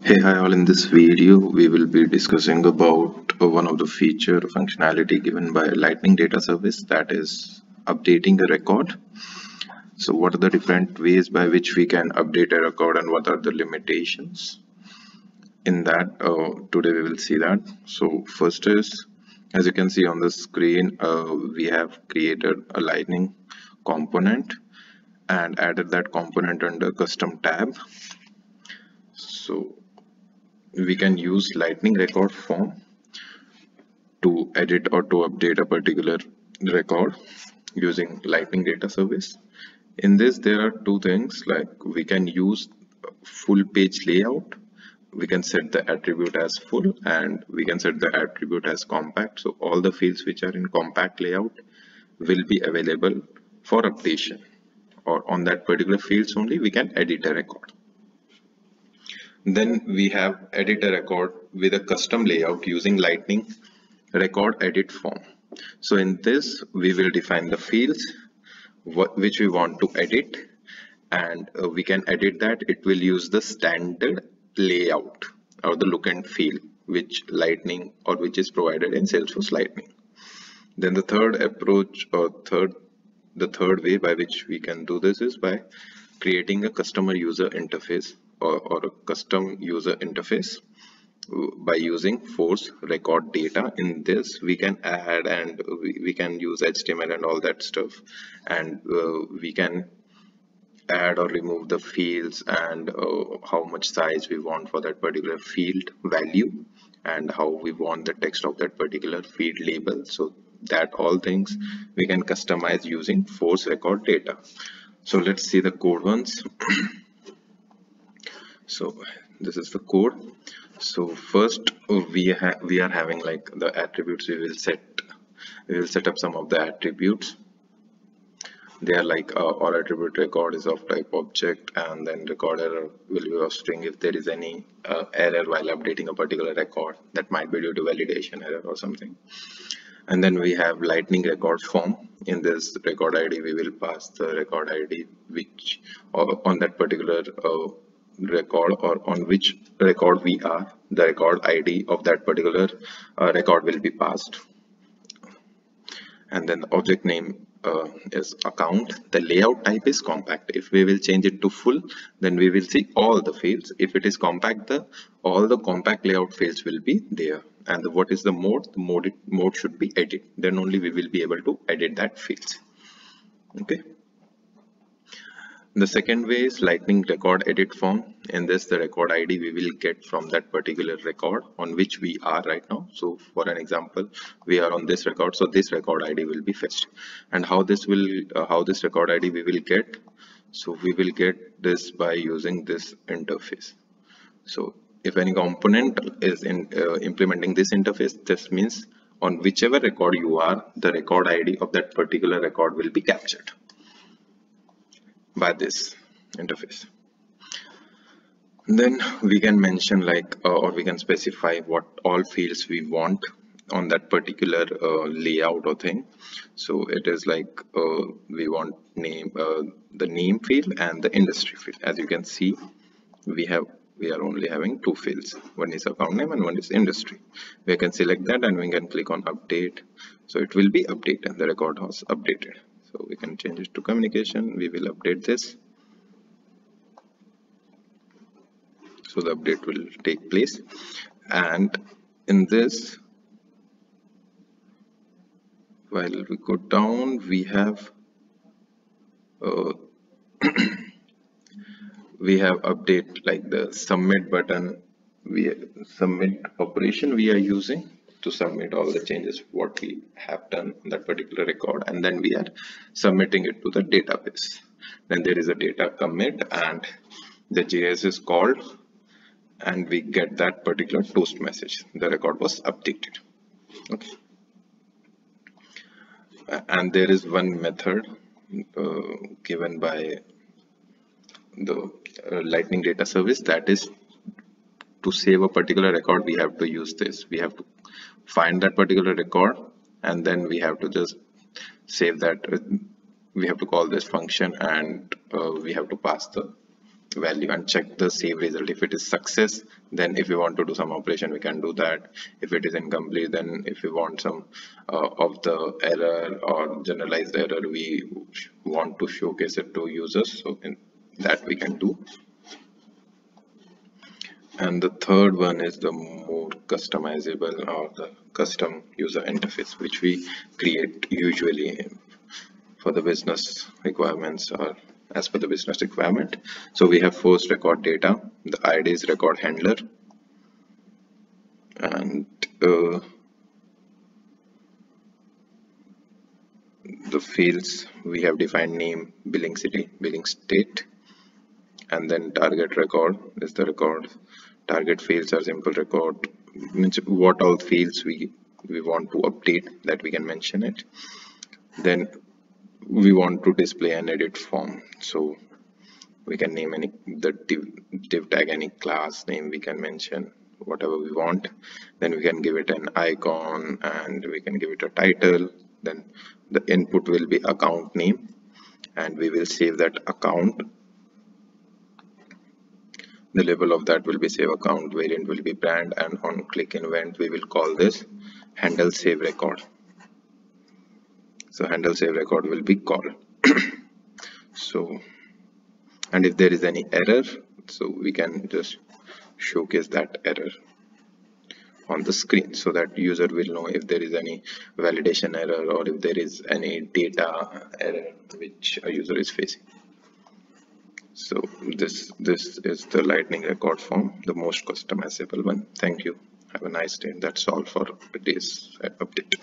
Hey, hi all. In this video, we will be discussing about one of the feature functionality given by Lightning Data Service that is updating a record. So what are the different ways by which we can update a record and what are the limitations? In that, uh, today we will see that. So first is, as you can see on the screen, uh, we have created a Lightning component and added that component under custom tab. So we can use lightning record form to edit or to update a particular record using lightning data service. In this there are two things like we can use full page layout we can set the attribute as full and we can set the attribute as compact. So all the fields which are in compact layout will be available for updation or on that particular fields only we can edit a record then we have edit a record with a custom layout using lightning record edit form. So in this we will define the fields which we want to edit and uh, we can edit that it will use the standard layout or the look and feel which lightning or which is provided in Salesforce Lightning. Then the third approach or third the third way by which we can do this is by creating a customer user interface or, or a custom user interface by using force record data in this we can add and we, we can use html and all that stuff. And uh, we can add or remove the fields and uh, how much size we want for that particular field value and how we want the text of that particular field label. So that all things we can customize using force record data. So let's see the code once so this is the code. So first we have we are having like the attributes. We will set we will set up some of the attributes. They are like uh, our attribute record is of type object and then record error will be a string. If there is any uh, error while updating a particular record that might be due to validation error or something. And then we have lightning record form. In this record id we will pass the record id which uh, on that particular uh, record or on which record we are the record id of that particular uh, record will be passed. And then the object name uh, is account. The layout type is compact. If we will change it to full then we will see all the fields. If it is compact the all the compact layout fields will be there. And the, what is the mode? The mode mode should be edit. Then only we will be able to edit that fields. Okay the second way is lightning record edit form. In this, the record ID we will get from that particular record on which we are right now. So for an example, we are on this record. So this record ID will be fetched and how this will, uh, how this record ID we will get. So we will get this by using this interface. So if any component is in uh, implementing this interface, this means on whichever record you are, the record ID of that particular record will be captured by this interface. Then we can mention like uh, or we can specify what all fields we want on that particular uh, layout or thing. So it is like uh, we want name uh, the name field and the industry field. As you can see we have we are only having two fields. One is account name and one is industry. We can select that and we can click on update. So it will be updated the record was updated so we can change it to communication we will update this. So the update will take place. And in this while we go down we have uh, we have update like the submit button. We submit operation we are using to submit all the changes what we have done on that particular record and then we are submitting it to the database. Then there is a data commit and the JS is called and we get that particular toast message. The record was updated. Okay. And there is one method uh, given by the uh, lightning data service that is to save a particular record we have to use this. We have to find that particular record and then we have to just save that we have to call this function and uh, we have to pass the value and check the save result. If it is success then if we want to do some operation we can do that. If it is incomplete then if we want some uh, of the error or generalized error we want to showcase it to users. So in that we can do and the third one is the more customizable or the custom user interface which we create usually for the business requirements or as per the business requirement. So we have force record data the id is record handler. And uh, the fields we have defined name billing city billing state. And then target record is the record target fields are simple record means what all fields we we want to update that we can mention it. Then we want to display an edit form. So we can name any the div, div tag any class name we can mention whatever we want. Then we can give it an icon and we can give it a title. Then the input will be account name and we will save that account the label of that will be save account variant will be brand and on click event we will call this handle save record. So handle save record will be called. So and if there is any error so we can just showcase that error on the screen so that user will know if there is any validation error or if there is any data error which a user is facing so this this is the lightning record form the most customizable one. Thank you. Have a nice day. That's all for today's update